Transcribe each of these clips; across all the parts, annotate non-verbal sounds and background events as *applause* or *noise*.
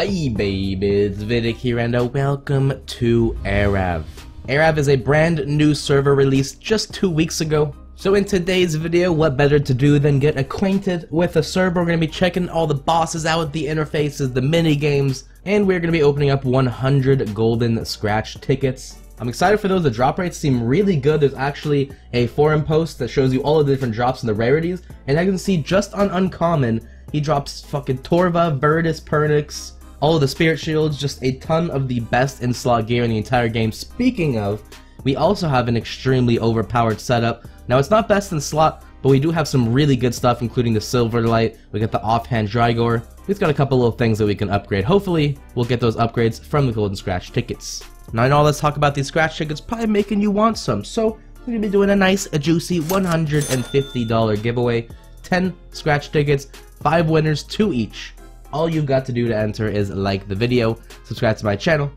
Hi baby, it's Vihtic here and uh, welcome to Arrav. Arrav is a brand new server released just two weeks ago. So in today's video, what better to do than get acquainted with the server. We're going to be checking all the bosses out, the interfaces, the mini games, and we're going to be opening up 100 golden scratch tickets. I'm excited for those. The drop rates seem really good. There's actually a forum post that shows you all of the different drops and the rarities. And I can see just on Uncommon, he drops fucking Torva, Virtus, Pernix, all of the Spirit Shields, just a ton of the best in-slot gear in the entire game. Speaking of, we also have an extremely overpowered setup. Now, it's not best in slot, but we do have some really good stuff, including the silver light, we got the offhand Drygore, we've got a couple little things that we can upgrade. Hopefully, we'll get those upgrades from the Golden Scratch tickets. Now, I know let's talk about these Scratch tickets probably making you want some, so we're to be doing a nice, a juicy $150 giveaway. 10 Scratch tickets, 5 winners, 2 each. All you've got to do to enter is like the video, subscribe to my channel,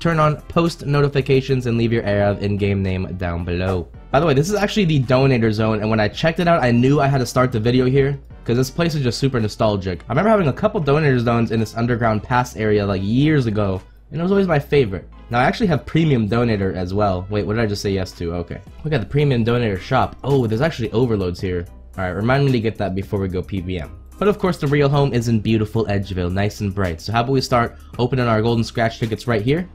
turn on post notifications, and leave your Arrav in-game name down below. By the way, this is actually the donator zone, and when I checked it out, I knew I had to start the video here, because this place is just super nostalgic. I remember having a couple donator zones in this underground pass area like years ago, and it was always my favorite. Now I actually have premium donator as well. Wait, what did I just say yes to? Okay. We got the premium donator shop. Oh, there's actually overloads here. Alright, remind me to get that before we go PVM. But of course, the real home is in beautiful Edgeville, nice and bright. So how about we start opening our golden scratch tickets right here?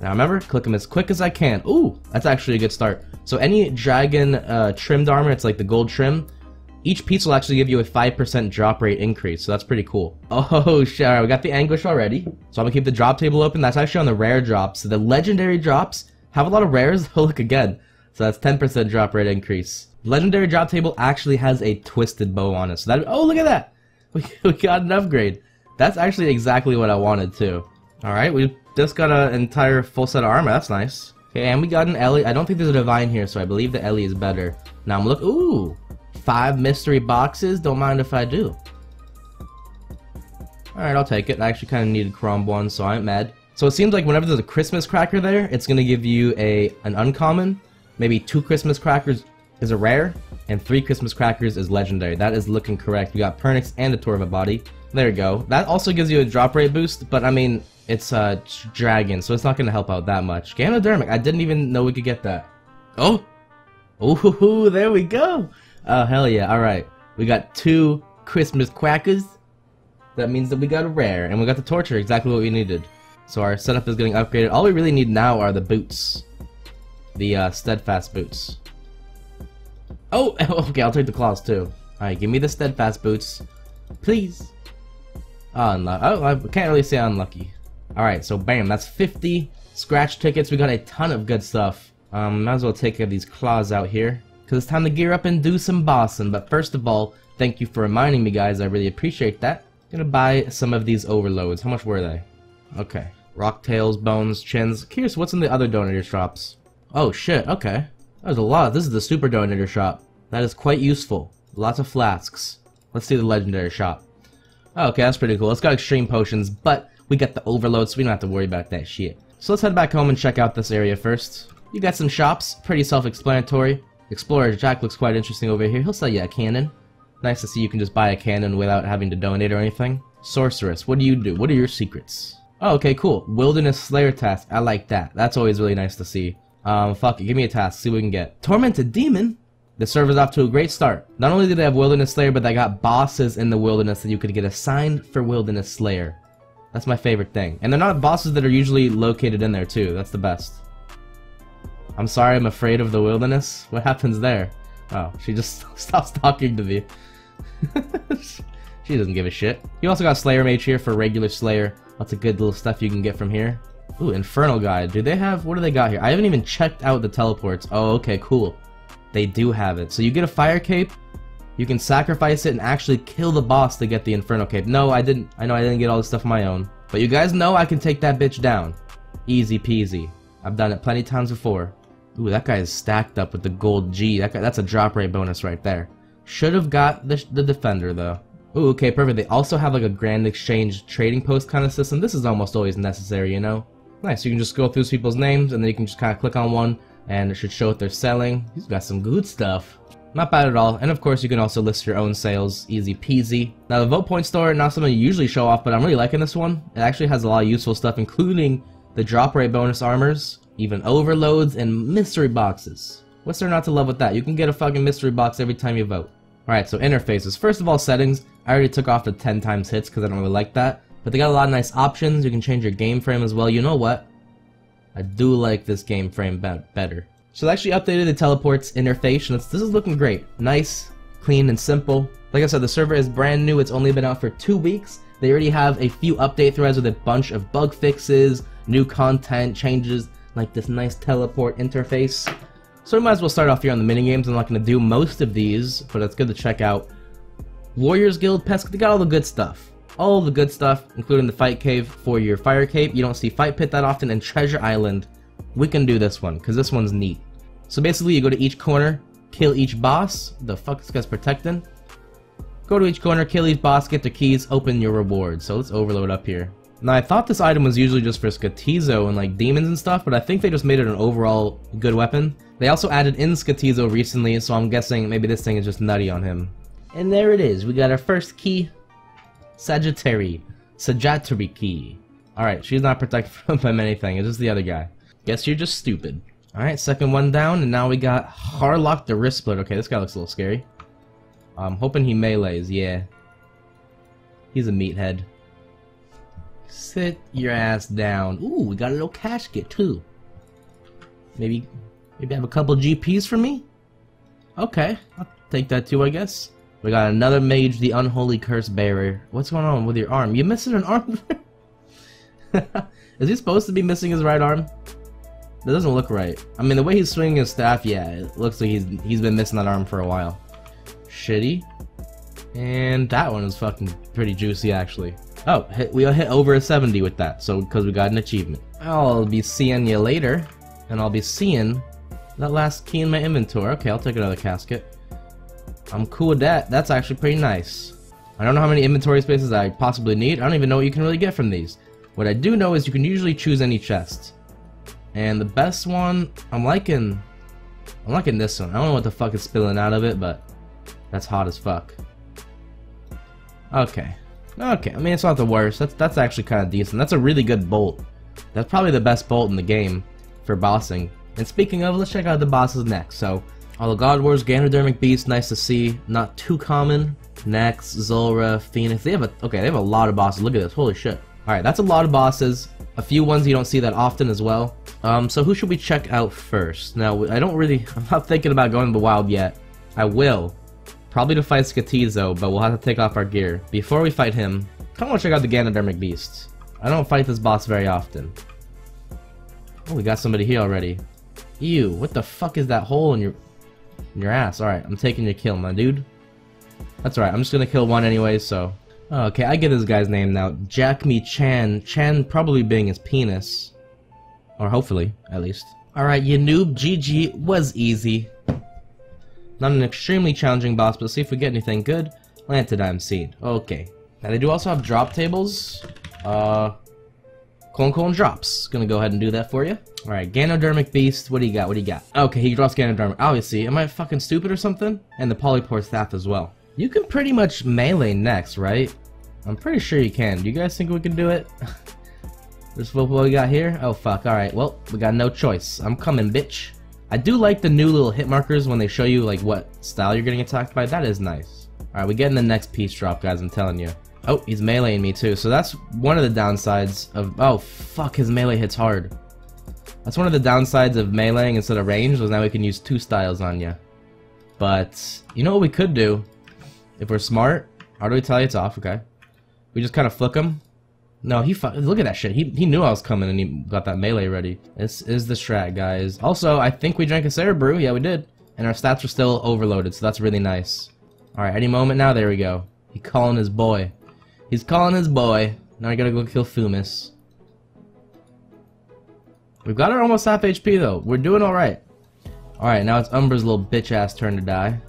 Now remember, click them as quick as I can. Ooh, that's actually a good start. So any dragon uh, trimmed armor, it's like the gold trim, each piece will actually give you a 5% drop rate increase, so that's pretty cool. Oh *laughs* shit, alright, we got the Anguish already. So I'm gonna keep the drop table open. That's actually on the rare drops. So the legendary drops have a lot of rares. Oh, *laughs* look again. So that's 10% drop rate increase. Legendary drop table actually has a twisted bow on it. So that oh look at that, *laughs* we, we got an upgrade. That's actually exactly what I wanted too. All right, we just got an entire full set of armor. That's nice. Okay, and we got an Ellie. I don't think there's a divine here, so I believe the Ellie is better. Now I'm look. Ooh, five mystery boxes. Don't mind if I do. All right, I'll take it. I actually kind of needed Chrome one, so I ain't mad. So it seems like whenever there's a Christmas cracker there, it's gonna give you a an uncommon, maybe two Christmas crackers is a rare, and three Christmas crackers is legendary. That is looking correct. We got Pernix and a Torva body. There you go. That also gives you a drop rate boost, but I mean, it's a uh, dragon, so it's not gonna help out that much. Ganodermic, I didn't even know we could get that. Oh! Ooh, there we go! Oh, hell yeah, alright. We got two Christmas crackers. That means that we got a rare, and we got the torture, exactly what we needed. So our setup is getting upgraded. All we really need now are the boots. The uh, steadfast boots. Oh, *laughs* okay, I'll take the claws too. Alright, give me the steadfast boots. Please. Oh, unlucky. Oh, I can't really say unlucky. Alright, so bam, that's 50 scratch tickets. We got a ton of good stuff. Um, might as well take these claws out here. Because it's time to gear up and do some bossing. But first of all, thank you for reminding me, guys. I really appreciate that. Gonna buy some of these overloads. How much were they? Okay. Rock tails, bones, chins. Curious, what's in the other donator shops? Oh, shit, okay. There's a lot. This is the super donator shop. That is quite useful. Lots of flasks. Let's see the legendary shop. Okay, that's pretty cool. It's got extreme potions, but we got the overload, so we don't have to worry about that shit. So let's head back home and check out this area first. You got some shops, pretty self-explanatory. Explorer Jack looks quite interesting over here. He'll sell you a cannon. Nice to see you can just buy a cannon without having to donate or anything. Sorceress, what do you do? What are your secrets? Oh, okay, cool. Wilderness Slayer task. I like that. That's always really nice to see. Um, fuck it, give me a task, see what we can get. Tormented Demon? The server's off to a great start. Not only did they have Wilderness Slayer, but they got bosses in the wilderness that you could get assigned for Wilderness Slayer. That's my favorite thing. And they're not bosses that are usually located in there too. That's the best. I'm sorry, I'm afraid of the wilderness. What happens there? Oh, she just *laughs* stops talking to me. *laughs* she doesn't give a shit. You also got Slayer Mage here for regular Slayer. Lots of good little stuff you can get from here. Ooh, Infernal Guide. Do they have... What do they got here? I haven't even checked out the teleports. Oh, okay, cool. They do have it. So you get a Fire Cape, you can sacrifice it and actually kill the boss to get the Infernal Cape. No, I didn't. I know I didn't get all this stuff on my own. But you guys know I can take that bitch down. Easy peasy. I've done it plenty times before. Ooh, that guy is stacked up with the gold G. That guy, that's a drop rate bonus right there. Should have got the, the Defender, though. Ooh, okay, perfect. They also have like a Grand Exchange trading post kind of system. This is almost always necessary, you know? Nice, you can just go through people's names and then you can just kind of click on one and it should show what they're selling. He's got some good stuff. Not bad at all, and of course you can also list your own sales, easy peasy. Now the vote point store, not something you usually show off, but I'm really liking this one. It actually has a lot of useful stuff, including the drop rate bonus armors, even overloads, and mystery boxes. What's there not to love with that? You can get a fucking mystery box every time you vote. Alright, so interfaces. First of all, settings. I already took off the 10 times hits because I don't really like that. But they got a lot of nice options. You can change your game frame as well. You know what? I do like this game frame better. So they actually updated the teleports interface, and this is looking great. Nice, clean, and simple. Like I said, the server is brand new. It's only been out for two weeks. They already have a few update threads with a bunch of bug fixes, new content, changes, like this nice teleport interface. So we might as well start off here on the minigames. I'm not going to do most of these, but it's good to check out. Warriors Guild, Pesk, they got all the good stuff all the good stuff, including the Fight Cave for your Fire Cape. You don't see Fight Pit that often, and Treasure Island. We can do this one, because this one's neat. So basically, you go to each corner, kill each boss. The fuck this guy's protecting? Go to each corner, kill each boss, get the keys, open your reward. So let's overload up here. Now, I thought this item was usually just for Skotizo and like demons and stuff, but I think they just made it an overall good weapon. They also added in Skotizo recently, so I'm guessing maybe this thing is just nutty on him. And there it is. We got our first key. Sagittare. Key. Alright, she's not protected *laughs* from anything. It's just the other guy. Guess you're just stupid. Alright, second one down, and now we got Harlock the Wrist Split. Okay, this guy looks a little scary. I'm hoping he melees, yeah. He's a meathead. Sit your ass down. Ooh, we got a little casket, too. Maybe, maybe have a couple GPs for me? Okay, I'll take that too, I guess. We got another mage, the unholy curse bearer. What's going on with your arm? You missing an arm? *laughs* Is he supposed to be missing his right arm? That doesn't look right. I mean, the way he's swinging his staff, yeah, it looks like he's he's been missing that arm for a while. Shitty. And that one is fucking pretty juicy, actually. Oh, hit, we hit over a 70 with that, so because we got an achievement. I'll be seeing you later, and I'll be seeing that last key in my inventory. Okay, I'll take another casket. I'm cool with that. That's actually pretty nice. I don't know how many inventory spaces I possibly need. I don't even know what you can really get from these. What I do know is you can usually choose any chest. And the best one, I'm liking... I'm liking this one. I don't know what the fuck is spilling out of it, but that's hot as fuck. Okay. Okay, I mean, it's not the worst. That's, that's actually kind of decent. That's a really good bolt. That's probably the best bolt in the game for bossing. And speaking of, let's check out the bosses next. So, all the God Wars, Ganodermic Beast, nice to see. Not too common. Next, Zulrah, Phoenix. They have a okay. They have a lot of bosses. Look at this. Holy shit. All right, that's a lot of bosses. A few ones you don't see that often as well. Um, so who should we check out first? Now, I don't really. *laughs* I'm not thinking about going to the wild yet. I will. Probably to fight Skotizo, but we'll have to take off our gear. Before we fight him, I want to check out the Ganodermic Beast. I don't fight this boss very often. Oh, we got somebody here already. Ew, what the fuck is that hole in your... Your ass. Alright, I'm taking your kill, my dude. That's alright, I'm just gonna kill one anyway, so... Okay, I get this guy's name now. Jack Me Chan. Chan probably being his penis. Or hopefully, at least. Alright, you noob. GG was easy. Not an extremely challenging boss, but see if we get anything good. Lantadyme Seed. Okay. Now they do also have drop tables. Uh, Clone drops. Gonna go ahead and do that for you. Alright, Ganodermic Beast, what do you got? What do you got? Okay, he drops Ganodermic. Obviously, am I fucking stupid or something? And the Polypore Staff as well. You can pretty much melee next, right? I'm pretty sure you can. Do you guys think we can do it? *laughs* this what we got here? Oh fuck, alright, well, we got no choice. I'm coming, bitch. I do like the new little hit markers when they show you like what style you're getting attacked by. That is nice. Alright, we get in the next piece drop, guys, I'm telling you. Oh, he's meleeing me too. So that's one of the downsides of... Oh, fuck, his melee hits hard. That's one of the downsides of meleeing instead of range, was now we can use two styles on you. But, you know what we could do? If we're smart, how do we tell you it's off? Okay. We just kind of flick him. No, he look at that shit. He, he knew I was coming and he got that melee ready. This is the strat, guys. Also, I think we drank a Sarah Brew. Yeah, we did. And our stats are still overloaded, so that's really nice. Alright, any moment now, there we go. He calling his boy. He's calling his boy. Now I gotta go kill Fumus. We've got her almost half HP though. We're doing alright. Alright, now it's Umbra's little bitch ass turn to die.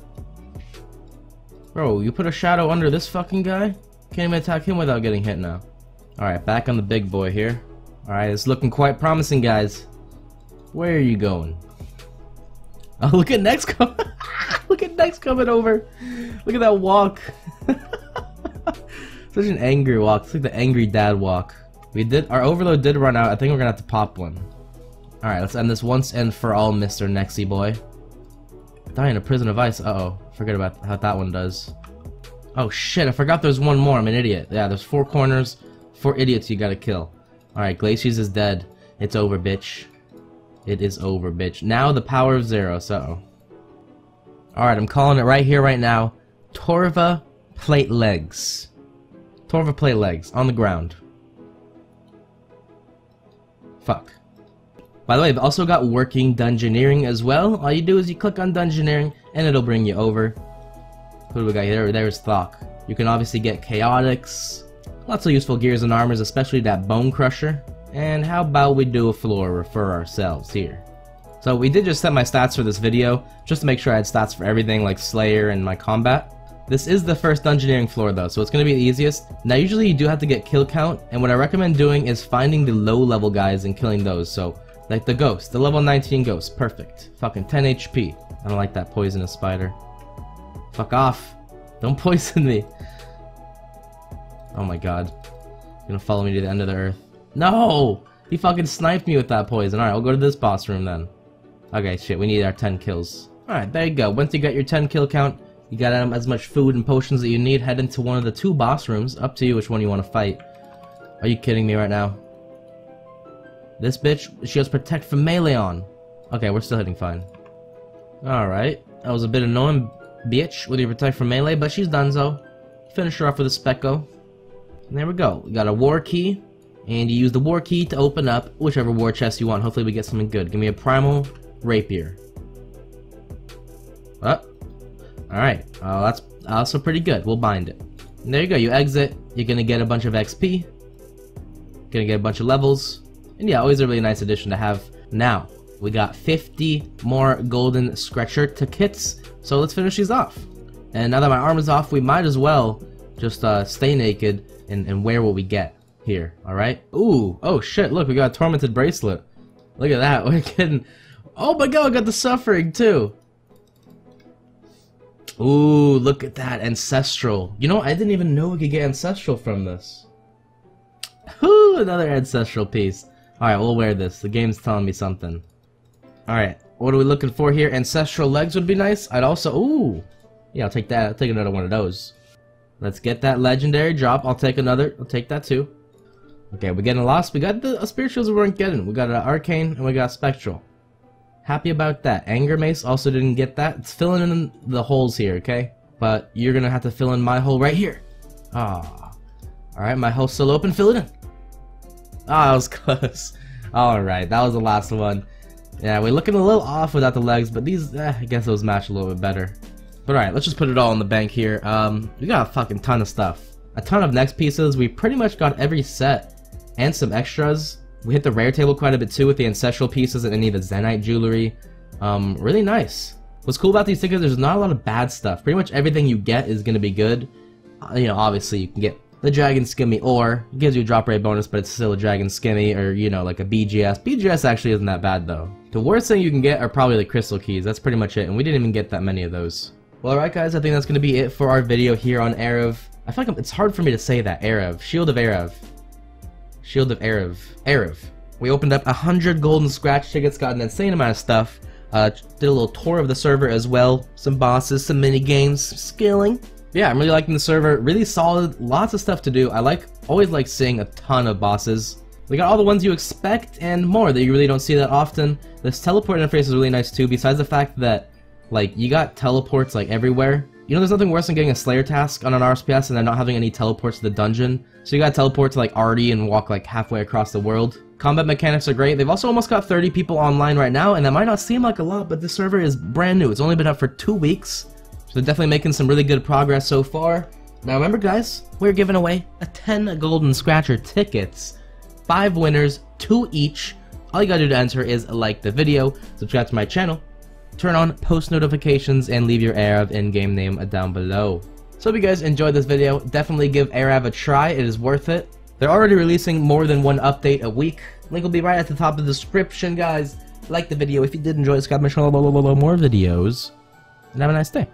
Bro, you put a shadow under this fucking guy? Can't even attack him without getting hit now. Alright, back on the big boy here. Alright, it's looking quite promising, guys. Where are you going? Oh, look at Nex come. *laughs* look at Nex coming over. Look at that walk. Such an angry walk. It's like the angry dad walk. We did our overload did run out. I think we're gonna have to pop one. All right, let's end this once and for all, Mr. Nexy boy. Die in a prison of ice. Uh oh, forget about how that one does. Oh shit, I forgot there's one more. I'm an idiot. Yeah, there's four corners, four idiots you gotta kill. All right, Glacius is dead. It's over, bitch. It is over, bitch. Now the power of zero, so. Alright, I'm calling it right here, right now. Torva plate legs. Torva play legs, on the ground. Fuck. By the way, I've also got working dungeoneering as well. All you do is you click on dungeoneering, and it'll bring you over. Who do we got here? There's Thok. You can obviously get chaotics. Lots of useful gears and armors, especially that bone crusher. And how about we do a floor refer ourselves here. So we did just set my stats for this video, just to make sure I had stats for everything like Slayer and my combat. This is the first dungeoneering floor though, so it's going to be the easiest. Now usually you do have to get kill count, and what I recommend doing is finding the low level guys and killing those, so like the ghost, the level 19 ghost, perfect. Fucking 10 HP. I don't like that poisonous spider. Fuck off. Don't *laughs* poison me. Oh my god. You're gonna follow me to the end of the earth. No! He fucking sniped me with that poison. Alright, we'll go to this boss room then. Okay, shit, we need our 10 kills. Alright, there you go. Once you got your 10 kill count, you got as much food and potions that you need, head into one of the two boss rooms. Up to you which one you want to fight. Are you kidding me right now? This bitch, she has Protect from melee on. Okay, we're still hitting fine. Alright, that was a bit annoying, bitch, with your Protect from melee, but she's done so. Finish her off with a Specco. And there we go. We got a War Key, and you use the war key to open up whichever war chest you want. Hopefully we get something good. Give me a primal rapier. Oh. Alright. Oh, that's also pretty good. We'll bind it. And there you go. You exit. You're gonna get a bunch of XP. Gonna get a bunch of levels. And yeah, always a really nice addition to have. Now, we got 50 more golden Scratcher tickets. So let's finish these off. And now that my arm is off, we might as well just uh, stay naked and, and wear what we get here, alright? Ooh, oh shit, look, we got a Tormented Bracelet. Look at that, *laughs* we're getting... Oh my god, we got the Suffering too! Ooh, look at that, Ancestral. You know, I didn't even know we could get Ancestral from this. Ooh, another Ancestral piece. Alright, we'll wear this. The game's telling me something. Alright, what are we looking for here? Ancestral legs would be nice. I'd also... Ooh! Yeah, I'll take that. I'll take another one of those. Let's get that legendary drop. I'll take another. I'll take that too. Okay, we're getting lost. We got the uh, spirituals we weren't getting. We got an arcane and we got spectral. Happy about that. Anger mace also didn't get that. It's filling in the holes here, okay? But you're gonna have to fill in my hole right here. Ah. Alright, my hole's still open. Fill it in. Ah, that was *laughs* close. Alright, that was the last one. Yeah, we're looking a little off without the legs, but these, eh, I guess those match a little bit better. But alright, let's just put it all in the bank here. Um, we got a fucking ton of stuff. A ton of Nex pieces. We pretty much got every set and some extras. We hit the rare table quite a bit too with the ancestral pieces and any of the Zenyte jewelry. Um, really nice. What's cool about these tickets, there's not a lot of bad stuff. Pretty much everything you get is going to be good. Uh, you know, obviously you can get the Dragon Skimmy or it gives you a drop rate bonus, but it's still a Dragon Skimmy or, you know, like a BGS. BGS actually isn't that bad though. The worst thing you can get are probably the Crystal Keys. That's pretty much it, and we didn't even get that many of those. Well, alright guys, I think that's going to be it for our video here on Arrav. I feel like it's hard for me to say that, Arrav. Shield of Arrav. Shield of Arrav. Arrav. We opened up 100 golden scratch tickets, got an insane amount of stuff. Uh, did a little tour of the server as well. Some bosses, some mini games, skilling. Yeah, I'm really liking the server. Really solid, lots of stuff to do. I like, always like seeing a ton of bosses. We got all the ones you expect and more that you really don't see that often. This teleport interface is really nice too, besides the fact that, like, you got teleports like everywhere. You know, there's nothing worse than getting a Slayer task on an RSPS and then not having any teleports to the dungeon. So you gotta teleport to like Artie and walk like halfway across the world. Combat mechanics are great. They've also almost got 30 people online right now, and that might not seem like a lot, but the server is brand new. It's only been up for two weeks, so they're definitely making some really good progress so far. Now remember guys, we're giving away a 10 golden scratcher tickets. Five winners, two each. All you gotta do to enter is like the video, subscribe to my channel, turn on post notifications, and leave your Arrav in-game name down below. So if you guys enjoyed this video, definitely give Arrav a try, it is worth it. They're already releasing more than one update a week. Link will be right at the top of the description, guys. like the video if you did enjoy. Subscribe my channel, more videos, and have a nice day.